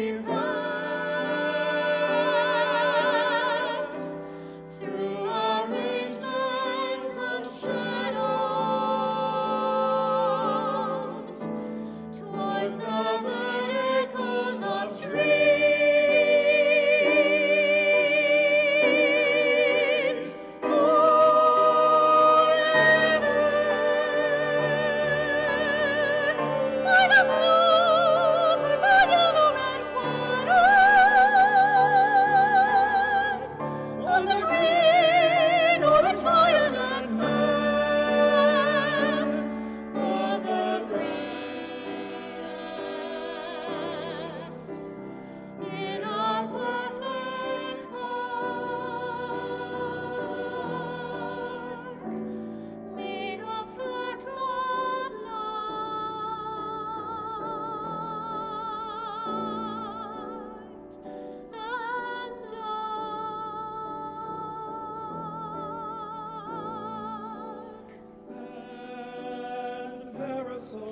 Give Hallelujah. coração.